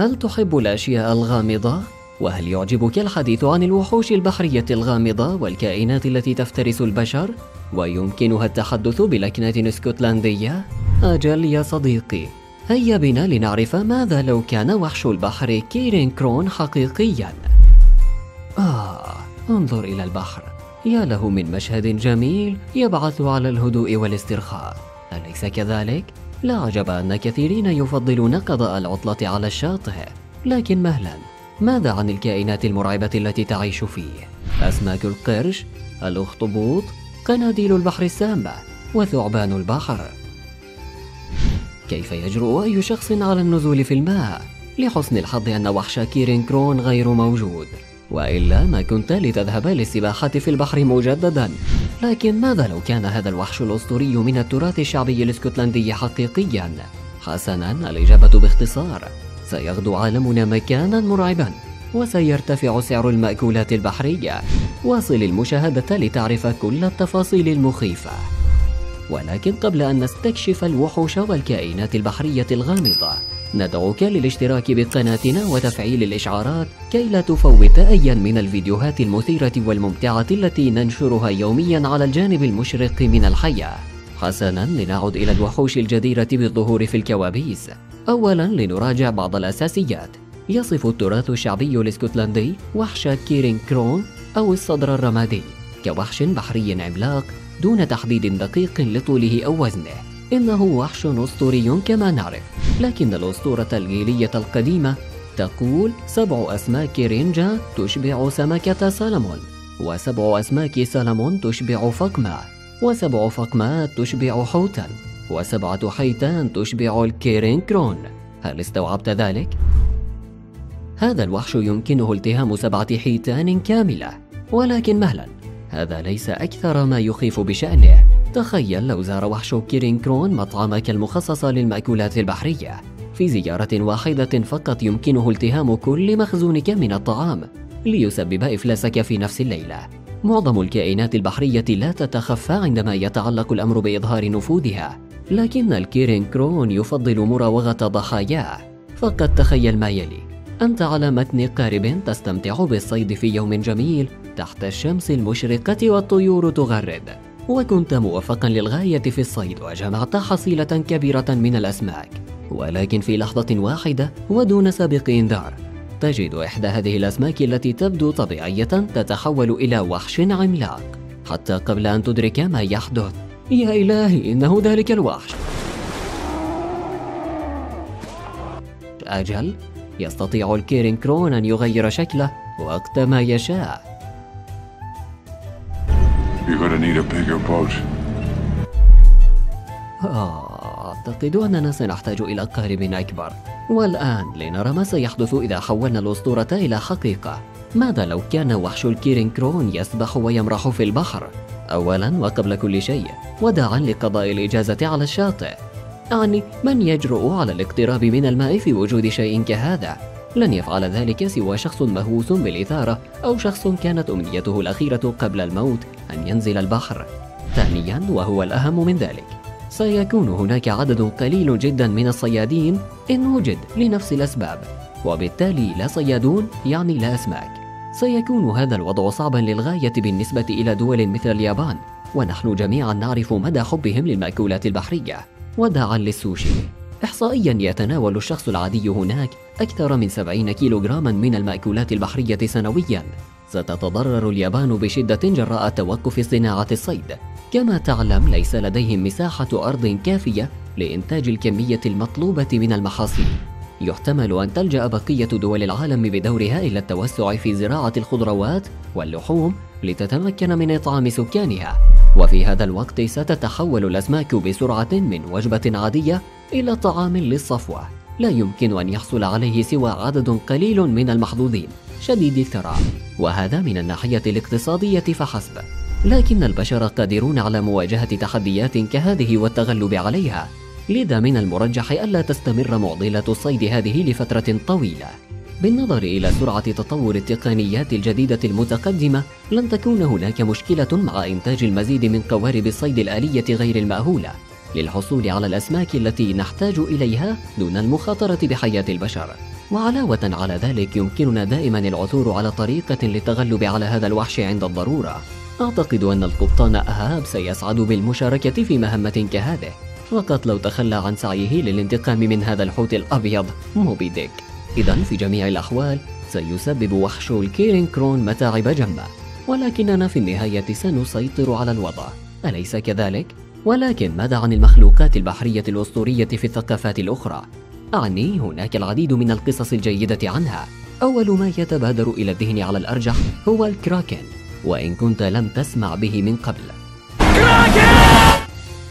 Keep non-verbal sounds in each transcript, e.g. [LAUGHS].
هل تحب الأشياء الغامضة؟ وهل يعجبك الحديث عن الوحوش البحرية الغامضة والكائنات التي تفترس البشر؟ ويمكنها التحدث بلكنة اسكتلندية؟ أجل يا صديقي هيا بنا لنعرف ماذا لو كان وحش البحر كيرين كرون حقيقيا آه انظر إلى البحر يا له من مشهد جميل يبعث على الهدوء والاسترخاء أليس كذلك؟ لا عجب أن كثيرين يفضلون قضاء العطلة على الشاطئ لكن مهلا ماذا عن الكائنات المرعبة التي تعيش فيه؟ أسماك القرش، الأخطبوط، قناديل البحر السامة، وثعبان البحر. كيف يجرؤ أي شخص على النزول في الماء؟ لحسن الحظ أن وحش كيرين كرون غير موجود، وإلا ما كنت لتذهب للسباحة في البحر مجددا. لكن ماذا لو كان هذا الوحش الأسطوري من التراث الشعبي الإسكتلندي حقيقيا؟ حسنا الإجابة باختصار. سيغدو عالمنا مكانا مرعبا وسيرتفع سعر المأكولات البحرية. واصل المشاهدة لتعرف كل التفاصيل المخيفة. ولكن قبل أن نستكشف الوحوش والكائنات البحرية الغامضة ندعوك للاشتراك بقناتنا وتفعيل الإشعارات كي لا تفوت أيا من الفيديوهات المثيرة والممتعة التي ننشرها يوميا على الجانب المشرق من الحياة. حسنا لنعد إلى الوحوش الجديرة بالظهور في الكوابيس. أولا لنراجع بعض الأساسيات. يصف التراث الشعبي الإسكتلندي وحش كيرين كرون أو الصدر الرمادي. كوحش بحري عملاق دون تحديد دقيق لطوله أو وزنه. إنه وحش أسطوري كما نعرف. لكن الأسطورة الجيلية القديمة تقول سبع أسماك رينجا تشبع سمكة سلمون وسبع أسماك سلمون تشبع فقمة وسبع فقمات تشبع حوتا وسبعة حيتان تشبع الكيرين كرون هل استوعبت ذلك؟ هذا الوحش يمكنه التهام سبعة حيتان كاملة ولكن مهلا هذا ليس أكثر ما يخيف بشأنه. تخيل لو زار وحش كيرين كرون مطعمك المخصص للمأكولات البحرية. في زيارة واحدة فقط يمكنه التهام كل مخزونك من الطعام ليسبب إفلاسك في نفس الليلة. معظم الكائنات البحرية لا تتخفى عندما يتعلق الأمر بإظهار نفوذها لكن الكيرين كرون يفضل مراوغة ضحاياه فقد تخيل ما يلي أنت على متن قارب تستمتع بالصيد في يوم جميل تحت الشمس المشرقة والطيور تغرد وكنت موفقا للغاية في الصيد وجمعت حصيلة كبيرة من الأسماك. ولكن في لحظة واحدة ودون سابق إنذار تجد إحدى هذه الأسماك التي تبدو طبيعية تتحول إلى وحش عملاق. حتى قبل أن تدرك ما يحدث يا إلهي إنه ذلك الوحش. أجل يستطيع الكيرين كرون أن يغير شكله وقت ما يشاء. آه، أعتقد أننا سنحتاج إلى قارب أكبر. والآن لنرى ما سيحدث إذا حولنا الأسطورة إلى حقيقة. ماذا لو كان وحش الكيرين كرون يسبح ويمرح في البحر؟ أولا وقبل كل شيء وداعا لقضاء الإجازة على الشاطئ. أعني من يجرؤ على الاقتراب من الماء في وجود شيء كهذا؟ لن يفعل ذلك سوى شخص مهووس بالإثارة أو شخص كانت أمنيته الأخيرة قبل الموت أن ينزل البحر. ثانيا وهو الأهم من ذلك. سيكون هناك عدد قليل جدا من الصيادين إن وجد لنفس الأسباب. وبالتالي لا صيادون يعني لا أسماك. سيكون هذا الوضع صعبا للغاية بالنسبة إلى دول مثل اليابان. ونحن جميعا نعرف مدى حبهم للمأكولات البحرية. وداعا للسوشي. إحصائيا يتناول الشخص العادي هناك أكثر من 70 كيلوغراما من المأكولات البحرية سنويا. ستتضرر اليابان بشدة جراء توقف صناعة الصيد. كما تعلم ليس لديهم مساحة أرض كافية لإنتاج الكمية المطلوبة من المحاصيل. يحتمل أن تلجأ بقية دول العالم بدورها إلى التوسع في زراعة الخضروات واللحوم لتتمكن من إطعام سكانها. وفي هذا الوقت ستتحول الأسماك بسرعة من وجبة عادية إلى طعام للصفوة. لا يمكن أن يحصل عليه سوى عدد قليل من المحظوظين. شديد الثراء. وهذا من الناحية الاقتصادية فحسب. لكن البشر قادرون على مواجهة تحديات كهذه والتغلب عليها. لذا من المرجح ألا تستمر معضلة الصيد هذه لفترة طويلة. بالنظر إلى سرعة تطور التقنيات الجديدة المتقدمة لن تكون هناك مشكلة مع إنتاج المزيد من قوارب الصيد الآلية غير المأهولة. للحصول على الأسماك التي نحتاج إليها دون المخاطرة بحياة البشر. وعلاوة على ذلك يمكننا دائما العثور على طريقة للتغلب على هذا الوحش عند الضرورة. أعتقد أن القبطان أهاب سيسعد بالمشاركة في مهمة كهذه. فقط لو تخلى عن سعيه للانتقام من هذا الحوت الأبيض موبي ديك إذا في جميع الأحوال سيسبب وحش الكيرين كرون متاعب جمة. ولكننا في النهاية سنسيطر على الوضع. أليس كذلك؟ ولكن ماذا عن المخلوقات البحرية الأسطورية في الثقافات الأخرى؟ أعني هناك العديد من القصص الجيدة عنها أول ما يتبادر إلى الذهن على الأرجح هو الكراكن وإن كنت لم تسمع به من قبل كراكن!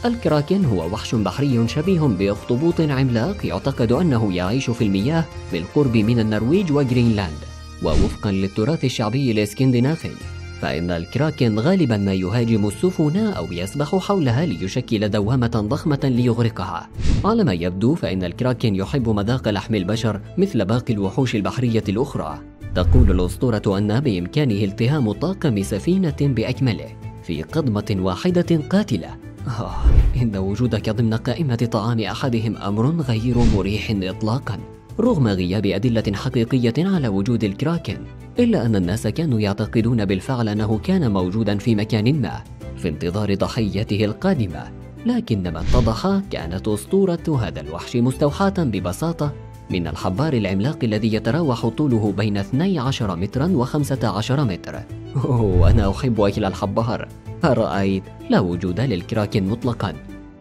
الكراكن هو وحش بحري شبيه بأخطبوط عملاق يعتقد أنه يعيش في المياه بالقرب من النرويج وغرينلاند ووفقا للتراث الشعبي الإسكندنافي فإن الكراكن غالبا ما يهاجم السفن أو يسبح حولها ليشكل دوامة ضخمة ليغرقها. على ما يبدو فإن الكراكن يحب مذاق لحم البشر مثل باقي الوحوش البحرية الأخرى. تقول الأسطورة أن بإمكانه التهام طاقم سفينة بأكمله في قضمة واحدة قاتلة. آه إن وجودك ضمن قائمة طعام أحدهم أمر غير مريح إطلاقا رغم غياب أدلة حقيقية على وجود الكراكن. إلا أن الناس كانوا يعتقدون بالفعل أنه كان موجودا في مكان ما في انتظار ضحيته القادمة. لكن ما اتضح كانت أسطورة هذا الوحش مستوحاة ببساطة من الحبار العملاق الذي يتراوح طوله بين 12 مترا و15 متر. أوه أنا أحب أكل الحبار. أرأيت؟ لا وجود للكراكن مطلقا.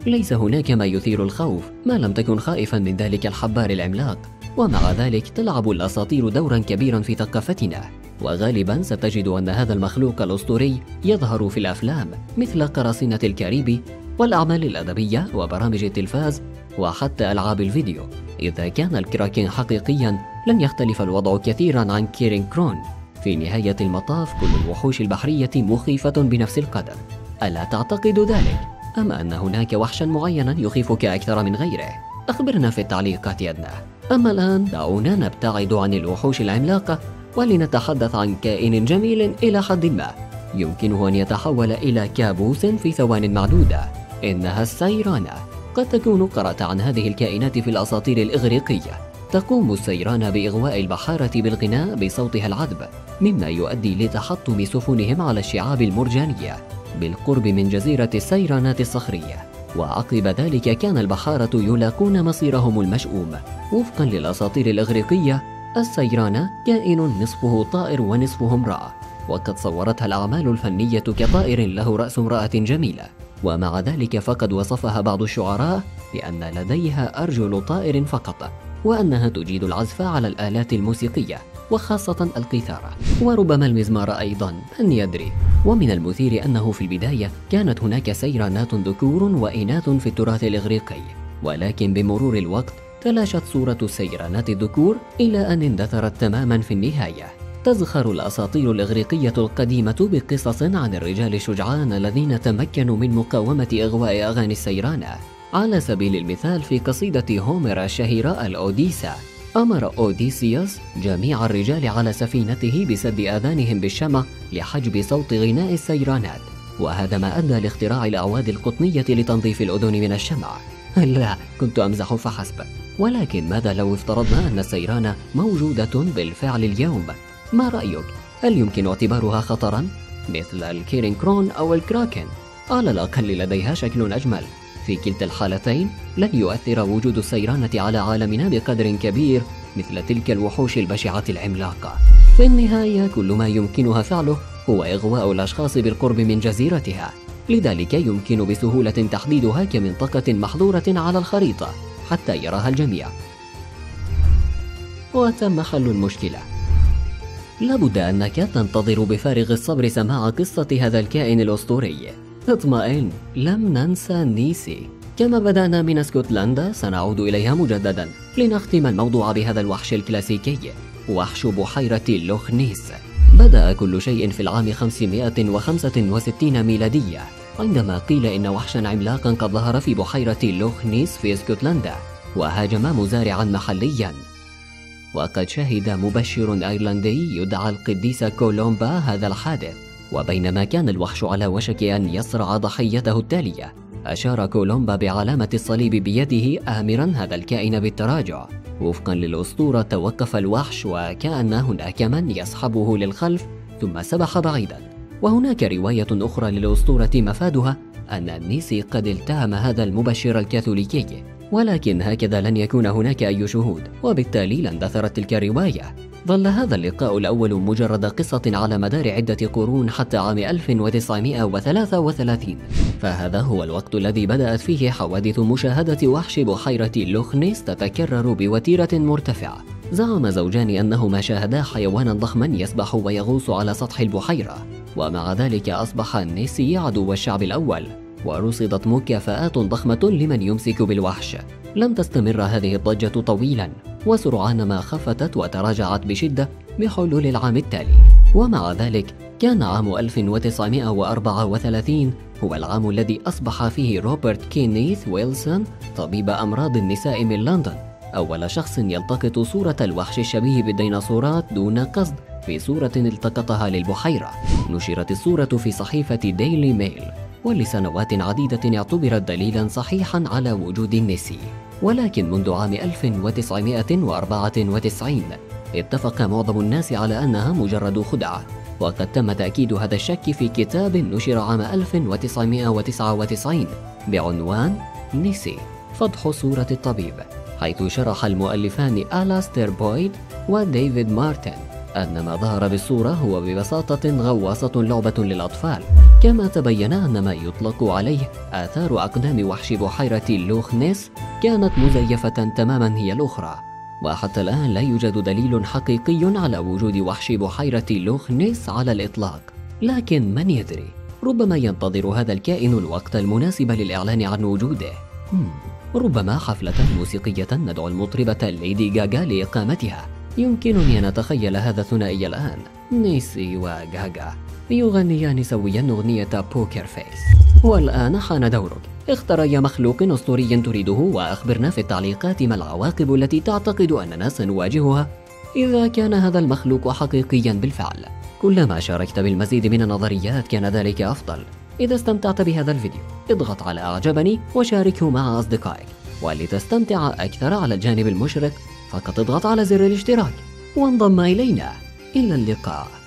ليس هناك ما يثير الخوف ما لم تكن خائفا من ذلك الحبار العملاق. ومع ذلك تلعب الأساطير دورا كبيرا في ثقافتنا. وغالبا ستجد أن هذا المخلوق الأسطوري يظهر في الأفلام مثل قراصنة الكاريبي والأعمال الأدبية وبرامج التلفاز وحتى ألعاب الفيديو. إذا كان الكراكين حقيقيا لن يختلف الوضع كثيرا عن كيرين كرون. في نهاية المطاف كل الوحوش البحرية مخيفة بنفس القدر. ألا تعتقد ذلك؟ أم أن هناك وحشا معينا يخيفك أكثر من غيره؟ أخبرنا في التعليقات أدنى أما الآن دعونا نبتعد عن الوحوش العملاقة ولنتحدث عن كائن جميل إلى حد ما. يمكنه أن يتحول إلى كابوس في ثوان معدودة. إنها السيرانة. قد تكون قرأت عن هذه الكائنات في الأساطير الإغريقية. تقوم السيران بإغواء البحارة بالغناء بصوتها العذب مما يؤدي لتحطم سفنهم على الشعاب المرجانية بالقرب من جزيرة السيرانات الصخرية. وعقب ذلك كان البحارة يلاقون مصيرهم المشؤوم. وفقا للأساطير الإغريقية السيرانة كائن نصفه طائر ونصفه امرأة. وقد صورتها الأعمال الفنية كطائر له رأس امرأة جميلة. ومع ذلك فقد وصفها بعض الشعراء بأن لديها أرجل طائر فقط وأنها تجيد العزف على الآلات الموسيقية. وخاصة القيثارة. وربما المزمار أيضا من يدري. ومن المثير أنه في البداية كانت هناك سيرانات ذكور وإناث في التراث الإغريقي. ولكن بمرور الوقت تلاشت صورة السيرانات الذكور إلى أن اندثرت تماما في النهاية. تزخر الأساطير الإغريقية القديمة بقصص عن الرجال الشجعان الذين تمكنوا من مقاومة إغواء أغاني السيرانة على سبيل المثال في قصيدة هومر الشهيرة الأوديسا أمر أوديسيوس جميع الرجال على سفينته بسد آذانهم بالشمع لحجب صوت غناء السيرانات وهذا ما أدى لاختراع الأعواد القطنية لتنظيف الأذن من الشمع. [LAUGHS] لا كنت أمزح فحسب. ولكن ماذا لو افترضنا أن السيرانة موجودة بالفعل اليوم؟ ما رأيك؟ هل يمكن اعتبارها خطرا؟ مثل الكيرين كرون أو الكراكن. على الأقل لديها شكل أجمل. في كلتا الحالتين لن يؤثر وجود السيرانة على عالمنا بقدر كبير مثل تلك الوحوش البشعة العملاقة. في النهاية كل ما يمكنها فعله هو إغواء الأشخاص بالقرب من جزيرتها. لذلك يمكن بسهولة تحديدها كمنطقة محظورة على الخريطة حتى يراها الجميع. وتم حل المشكلة. لابد أنك تنتظر بفارغ الصبر سماع قصة هذا الكائن الأسطوري. اطمئن لم ننسى نيسي. كما بدأنا من اسكتلندا سنعود إليها مجددا. لنختم الموضوع بهذا الوحش الكلاسيكي. وحش بحيرة لوخ نيس. بدأ كل شيء في العام 565 ميلادية. عندما قيل إن وحشا عملاقا قد ظهر في بحيرة لوخ نيس في اسكتلندا. وهاجم مزارعا محليا. وقد شهد مبشر أيرلندي يدعى القديس كولومبا هذا الحادث. وبينما كان الوحش على وشك أن يصرع ضحيته التالية أشار كولومبا بعلامة الصليب بيده آمرا هذا الكائن بالتراجع. وفقا للأسطورة توقف الوحش وكأن هناك من يسحبه للخلف ثم سبح بعيدا. وهناك رواية أخرى للأسطورة مفادها أن نيسي قد التهم هذا المبشر الكاثوليكي. ولكن هكذا لن يكون هناك أي شهود. وبالتالي لن دثرت تلك الرواية. ظل هذا اللقاء الأول مجرد قصة على مدار عدة قرون حتى عام 1933 فهذا هو الوقت الذي بدأت فيه حوادث مشاهدة وحش بحيرة لوخنيس تتكرر بوتيرة مرتفعة. زعم زوجان أنهما شاهدا حيوانا ضخما يسبح ويغوص على سطح البحيرة. ومع ذلك أصبح النيسي عدو الشعب الأول. ورصدت مكافآت ضخمة لمن يمسك بالوحش. لم تستمر هذه الضجة طويلا وسرعان ما خفتت وتراجعت بشدة بحلول العام التالي. ومع ذلك كان عام 1934 هو العام الذي أصبح فيه روبرت كينيث ويلسون طبيب أمراض النساء من لندن. أول شخص يلتقط صورة الوحش الشبيه بالديناصورات دون قصد في صورة التقطها للبحيرة. نشرت الصورة في صحيفة ديلي ميل ولسنوات عديدة اعتبرت دليلا صحيحا على وجود النسي ولكن منذ عام 1994 اتفق معظم الناس على أنها مجرد خدعة. وقد تم تأكيد هذا الشك في كتاب نشر عام 1999 بعنوان نيسي فضح صورة الطبيب حيث شرح المؤلفان ألاستر بويد وديفيد مارتن أن ما ظهر بالصورة هو ببساطة غواصة لعبة للأطفال. كما تبين أن ما يطلق عليه آثار أقدام وحش بحيرة لوخ نيس كانت مزيفة تماما هي الأخرى وحتى الآن لا يوجد دليل حقيقي على وجود وحش بحيرة لوخ نيس على الإطلاق. لكن من يدري؟ ربما ينتظر هذا الكائن الوقت المناسب للإعلان عن وجوده. ربما حفلة موسيقية ندعو المطربة ليدي جاجا لإقامتها. يمكنني أن أتخيل هذا الثنائي الآن. نيسي وجاجا يغنيان سويا أغنية Poker Face والآن حان دورك. اختر أي مخلوق أسطوري تريده وأخبرنا في التعليقات ما العواقب التي تعتقد أننا سنواجهها إذا كان هذا المخلوق حقيقيا بالفعل. كلما شاركت بالمزيد من النظريات كان ذلك أفضل. إذا استمتعت بهذا الفيديو اضغط على أعجبني وشاركه مع أصدقائك. ولتستمتع أكثر على الجانب المشرق فقط اضغط على زر الاشتراك. وانضم إلينا. إلى اللقاء.